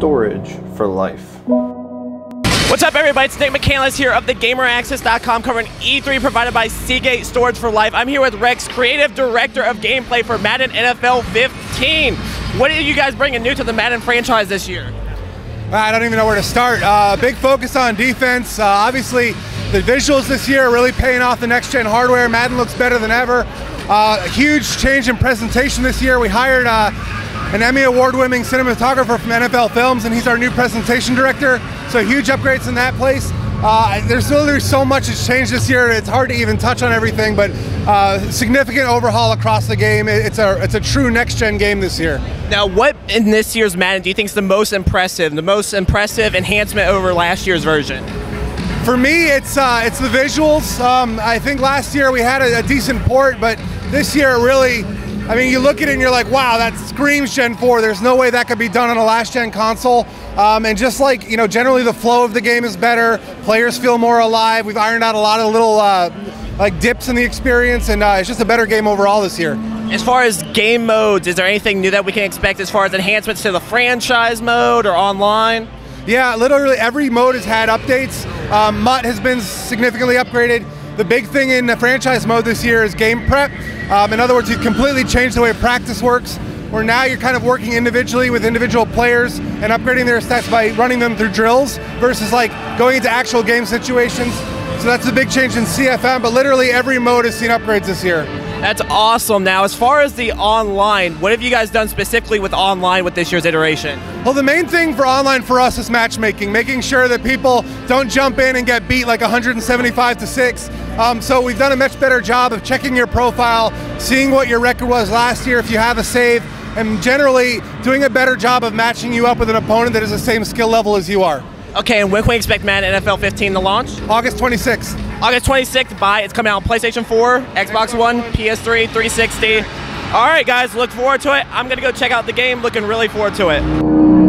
storage for life. What's up, everybody? It's Nick McCandless here of TheGamerAccess.com covering E3 provided by Seagate Storage for Life. I'm here with Rex, Creative Director of Gameplay for Madden NFL 15. What are you guys bringing new to the Madden franchise this year? I don't even know where to start. Uh, big focus on defense. Uh, obviously, the visuals this year are really paying off the next gen hardware. Madden looks better than ever. Uh, a huge change in presentation this year. We hired uh, an Emmy Award winning cinematographer from NFL Films, and he's our new presentation director. So, huge upgrades in that place. Uh, there's literally so much that's changed this year. It's hard to even touch on everything, but uh, significant overhaul across the game. It's a it's a true next gen game this year. Now, what in this year's Madden do you think is the most impressive, the most impressive enhancement over last year's version? For me, it's uh, it's the visuals. Um, I think last year we had a, a decent port, but this year really I mean, you look at it and you're like, wow, that screams Gen 4. There's no way that could be done on a last gen console. Um, and just like, you know, generally the flow of the game is better. Players feel more alive. We've ironed out a lot of little uh, like dips in the experience, and uh, it's just a better game overall this year. As far as game modes, is there anything new that we can expect as far as enhancements to the franchise mode or online? Yeah, literally every mode has had updates. Um, MUT has been significantly upgraded. The big thing in the franchise mode this year is game prep. Um, in other words, you've completely changed the way practice works, where now you're kind of working individually with individual players and upgrading their stats by running them through drills versus like going into actual game situations. So that's a big change in CFM, but literally every mode has seen upgrades this year. That's awesome. Now, as far as the online, what have you guys done specifically with online with this year's iteration? Well, the main thing for online for us is matchmaking, making sure that people don't jump in and get beat like 175 to 6. Um, so we've done a much better job of checking your profile, seeing what your record was last year if you have a save, and generally doing a better job of matching you up with an opponent that is the same skill level as you are. Okay, and when can we expect Madden NFL 15 to launch? August 26th. August 26th, buy. It's coming out on PlayStation 4, Xbox One, PS3, 360. All right, guys, look forward to it. I'm going to go check out the game. Looking really forward to it.